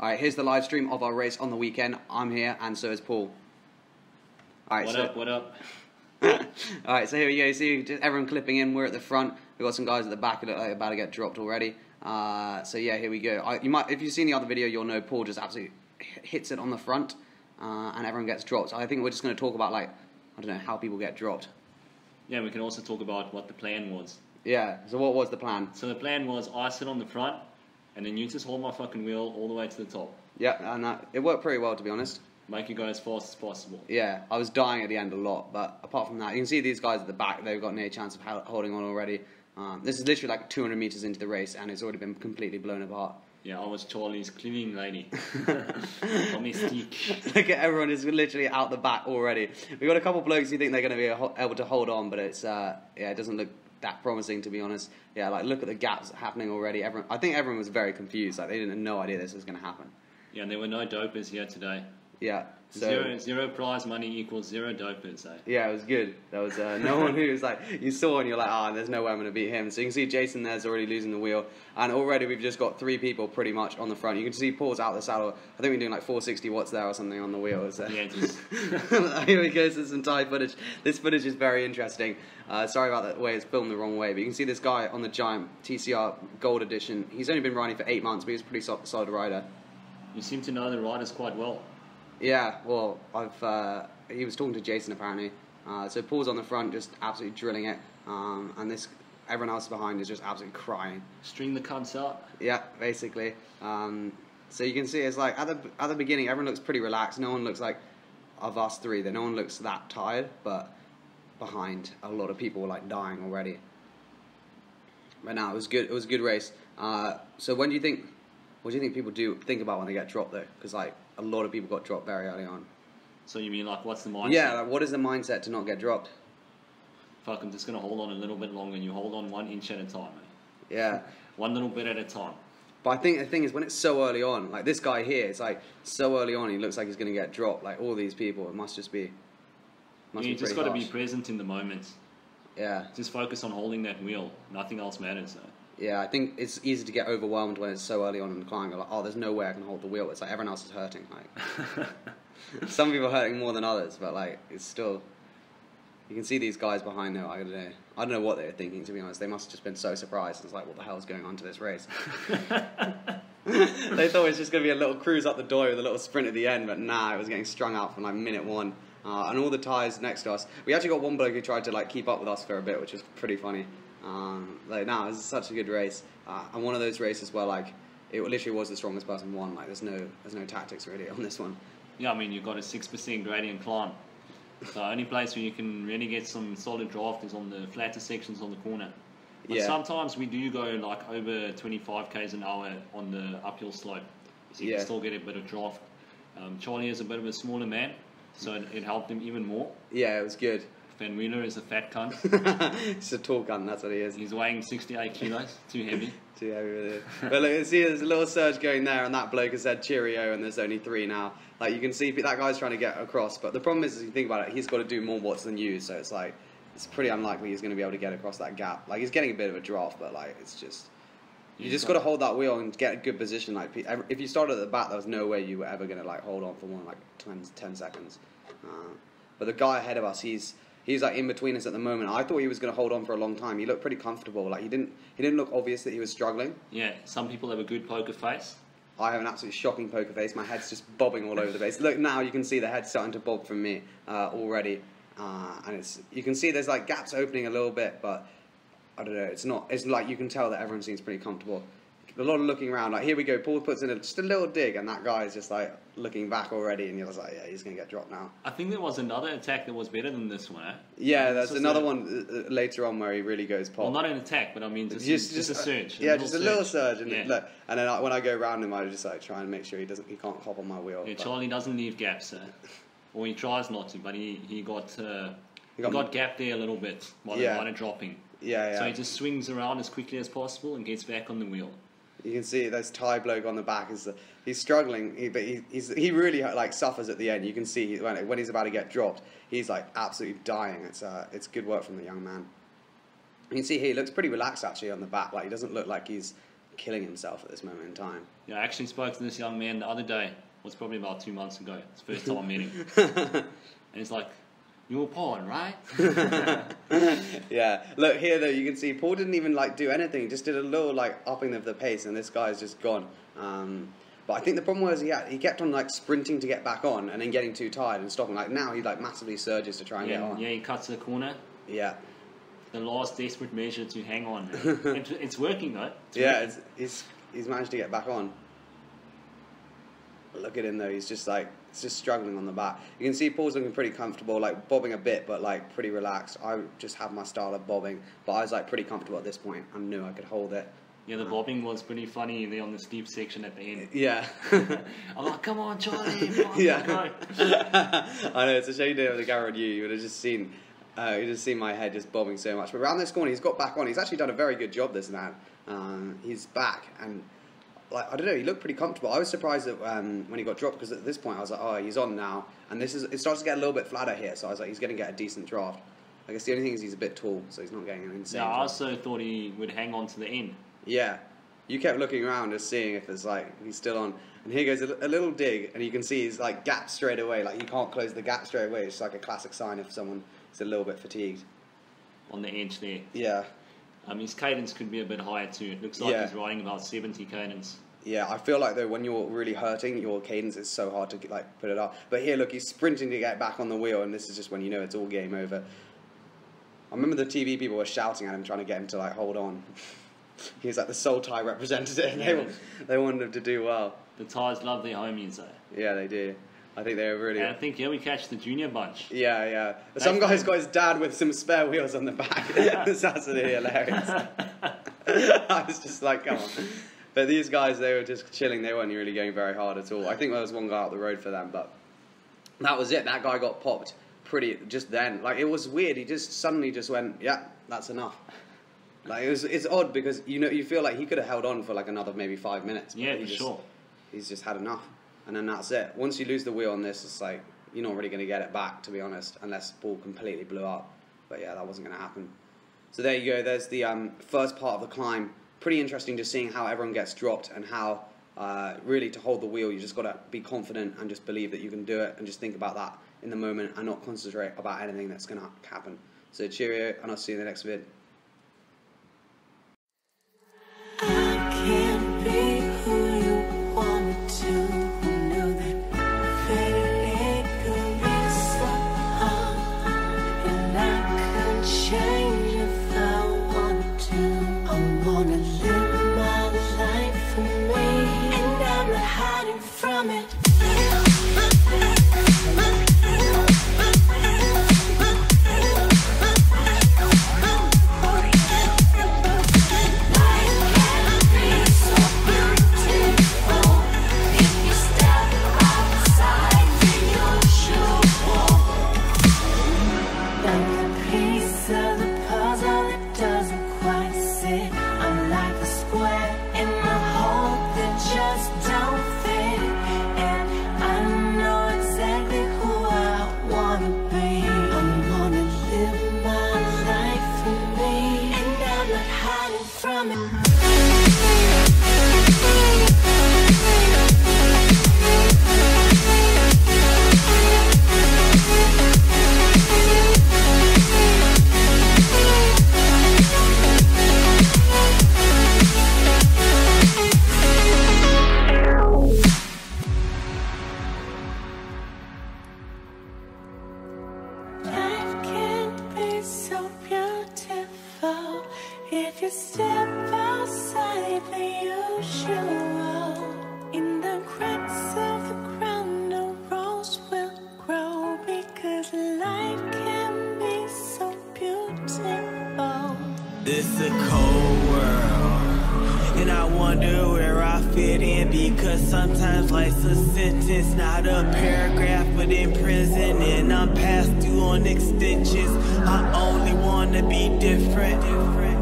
All right, here's the live stream of our race on the weekend. I'm here, and so is Paul. All right, What so, up? What up? All right, so here we go. See just everyone clipping in. We're at the front. We've got some guys at the back that are about to get dropped already. Uh, so yeah, here we go. I, you might, if you've seen the other video, you'll know Paul just absolutely hits it on the front, uh, and everyone gets dropped. I think we're just going to talk about like I don't know how people get dropped. Yeah, we can also talk about what the plan was. Yeah. So what was the plan? So the plan was I sit on the front, and then you just hold my fucking wheel all the way to the top. Yeah, and that, it worked pretty well to be honest. Make it go as fast as possible. Yeah, I was dying at the end a lot, but apart from that, you can see these guys at the back. They've got no chance of holding on already. Um, this is literally like 200 meters into the race, and it's already been completely blown apart. Yeah, I was Charlie's cleaning lady. Domestique. Look at everyone is literally out the back already. We've got a couple blokes who think they're going to be able to hold on, but it's uh, yeah, it doesn't look that promising to be honest. Yeah, like look at the gaps happening already. Everyone, I think everyone was very confused. Like they didn't have no idea this was going to happen. Yeah, and there were no dopers here today. Yeah. So, Zero, zero prize money equals zero dopers, eh? Yeah, it was good. There was uh, no one who was like you saw and you're like, ah, there's no way I'm going to beat him. So you can see Jason there's already losing the wheel, and already we've just got three people pretty much on the front. You can see Paul's out the saddle. I think we're doing like 460 watts there or something on the wheel. So. Yeah, just- Here we go. So some Thai footage. This footage is very interesting. Uh, sorry about the way it's filmed the wrong way, but you can see this guy on the Giant TCR Gold Edition. He's only been riding for eight months, but he's a pretty solid rider. You seem to know the riders quite well. Yeah, well, I've uh, he was talking to Jason apparently. Uh, so Paul's on the front, just absolutely drilling it, um, and this everyone else behind is just absolutely crying. String the cunts out. Yeah, basically. Um, so you can see it's like at the at the beginning, everyone looks pretty relaxed. No one looks like of us three. That no one looks that tired, but behind a lot of people were like dying already. But now it was good. It was a good race. Uh, so when do you think? What do you think people do think about when they get dropped though? Because like a lot of people got dropped very early on. So you mean like, what's the mindset? Yeah, like, what is the mindset to not get dropped? Fuck, I'm just gonna hold on a little bit longer, and you hold on one inch at a time, eh? Yeah. One little bit at a time. But I think the thing is when it's so early on, like this guy here, it's like so early on, he looks like he's going to get dropped. Like all these people, it must just be. Must you be just got to be present in the moment. Yeah, Just focus on holding that wheel. Nothing else matters. eh? Yeah. I think it's easy to get overwhelmed when it's so early on in the climb. You're like, oh, there's no way I can hold the wheel. It's like everyone else is hurting. Like some people are hurting more than others, but like it's still. You can see these guys behind there. I don't know. I don't know what they were thinking. To be honest, they must have just been so surprised. It's like, what the hell is going on to this race? they thought it was just going to be a little cruise up the Doi with a little sprint at the end, but nah, it was getting strung out from like minute one. Uh, and all the Thais next to us. We actually got one bloke who tried to like keep up with us for a bit, which was pretty funny. Um, like, nah, it was such a good race, uh, and one of those races where like it literally was the strongest person won. Like, there's no there's no tactics really on this one. Yeah, I mean, you've got a 6% gradient climb. The only place where you can really get some solid draft is on the flatter sections on the corner. But Yeah. sometimes we do go like over 25 k's an hour on the uphill slope. So you Yeah. can still get a bit of draft. Um, Charlie is a bit of a smaller man, so it, it helped him even more. Yeah, it was good. Van Wheeler is a fat cunt. He's a tall gun. That's what he is. He's weighing 68 kilos, too heavy. Too heavy with it. But look, see, there's a little surge going there, and that bloke has said cheerio, and there's only three now. Like you can see, that guy's trying to get across. But the problem is, if you think about it, he's got to do more watts than you. So it's like it's pretty unlikely he's going to be able to get across that gap. Like he's getting a bit of a draft, but like it's just you just got to hold that wheel and get a good position. Like if you started at the back, there was no way you were ever going to like hold on for more than like 10, 10 seconds. Uh, but the guy ahead of us, he's he's like in between us at the moment. I thought he was going to hold on for a long time. He looked pretty comfortable. Like he didn't he didn't look obvious that he was struggling. Yeah, some people have a good poker face. I have an absolutely shocking poker face. My head's just bobbing all over the place. Look now, you can see the head starting to bob from me uh, already, uh, and it's you can see there's like gaps opening a little bit, but I don't know. It's not. It's like you can tell that everyone seems pretty comfortable. A lot of looking around. Like here we go. Paul puts in a, just a little dig, and that guy is just like looking back already, and you're just like, yeah, he's gonna get dropped now. I think there was another attack that was better than this one. Eh? Yeah, there's another a- one uh, uh, later on where he really goes pop. Well, not an attack, but I mean just, just, a surge. Yeah, just a little surge, and yeah. look, and then I, when I go around him, I just like try and make sure he doesn't, he can't hop on my wheel. Yeah, but- Charlie doesn't leave gaps, or he tries not to, but he, he got uh, He got- got, gapped there a little bit while, Yeah. while dropping. yeah, yeah. So he just swings around as quickly as possible and gets back on the wheel. You can see this Thai bloke on the back is he's struggling, he, but he, he's he really like suffers at the end. You can see when when he's about to get dropped, he's like absolutely dying. It's uh, it's good work from the young man. You can see here he looks pretty relaxed actually on the back. Like he doesn't look like he's killing himself at this moment in time. Yeah, I actually spoke to this young man the other day. It was probably about two months ago. It's the first time I met him. and he's like, You're Paul, right? yeah. Look here though, you can see Paul didn't even like do anything. He just did a little like upping of the pace, and this guy's just gone. Um, but I think the problem was he had, he kept on like sprinting to get back on, and then getting too tired and stopping. Like now he like massively surges to try and get on. yeah, he cuts the corner. Yeah. The last desperate measure to hang on. it, it's working though. It's yeah, working. it's, he's he's managed to get back on. Look at him though; he's just like he's just struggling on the back. You can see Paul's looking pretty comfortable, like bobbing a bit, but like pretty relaxed. I just have my style of bobbing, but I was like pretty comfortable at this point. I knew I could hold it. Yeah, the bobbing was pretty funny there on the steep section at the end. Yeah. I'm like, come on, Charlie. Come on, yeah. I know it's a shame you didn't have the camera on you. You would have just seen, uh, you just seen my head just bobbing so much. But around this corner, he's got back on. He's actually done a very good job. This man, um, he's back and. Like I don't know, he looked pretty comfortable. I was surprised that um, when he got dropped because at this point I was like, oh, he's on now, and this is it starts to get a little bit flatter here. So I was like, he's going to get a decent draft. I guess the only thing is he's a bit tall, so he's not getting an insane. Yeah, I also thought he would hang on to the end. Yeah. You kept looking around just seeing if there's like he's still on. And here goes a, a little dig, and you can see he's like gap straight away. Like he can't close the gap straight away. It's like a classic sign if someone is a little bit fatigued. on the edge there. Yeah, Um, his cadence could be a bit higher too. It looks like Yeah. he's riding about 70 cadence. yeah. I feel like though when you're really hurting, your cadence is so hard to get, like put it up. But here, look, he's sprinting to get back on the wheel, and this is just when you know it's all game over. I remember the TV people were shouting at him, trying to get him to like hold on. he was like the sole Thai representative. They, Yeah. wa- they wanted him to do well. The Thais love their homies though. Yeah, they do. I think they were really. And I think here we catch the junior bunch. Yeah, yeah. Some guy's got his dad with some spare wheels on the back. That's absolutely hilarious. I was just like, come on. But these guys, they were just chilling. They weren't really going very hard at all. I think there was one guy out the road for them, but that was it. That guy got popped pretty just then. Like it was weird. He just suddenly just went, yeah, that's enough. Like it was, it's odd because you know you feel like he could have held on for like another maybe five minutes. Yeah, for just- sure. He's just had enough, and then that's it. Once you lose the wheel on this, it's like you're not really going to get it back, to be honest, unless the Paul completely blew up. But yeah, that wasn't going to happen. So there you go. There's the um, first part of the climb. Pretty interesting just seeing how everyone gets dropped and how uh, really to hold the wheel, you just got to be confident and just believe that you can do it and just think about that in the moment and not concentrate about anything that's going to happen. So cheerio, and I'll see you in the next vid. From it. If you step outside the usual. In the cracks of the ground, a rose will grow because life can be so beautiful. It's a cold world, and I wonder where I fit in because sometimes life's a sentence, not a paragraph, but in prison, and I'm past due on extensions. I only wanna be different. With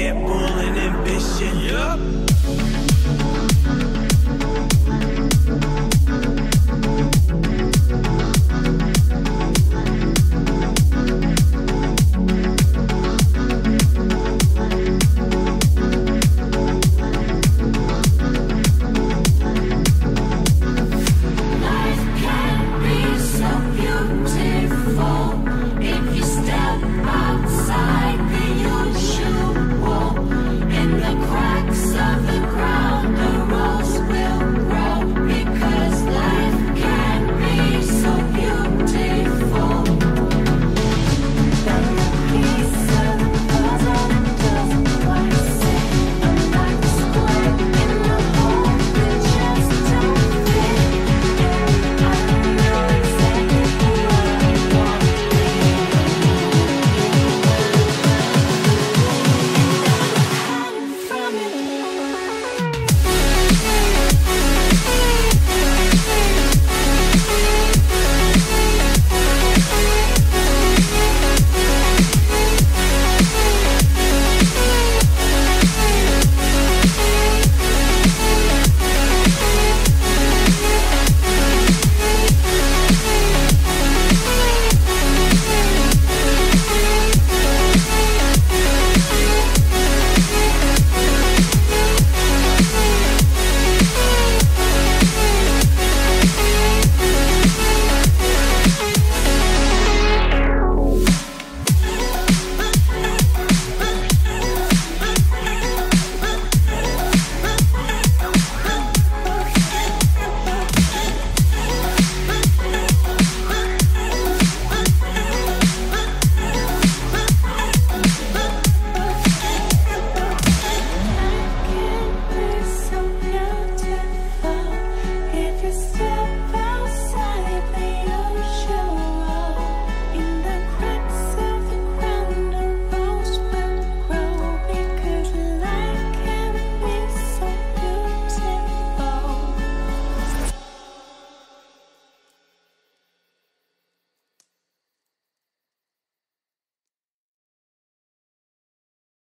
Red Bull and ambition. Yup.